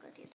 difficulties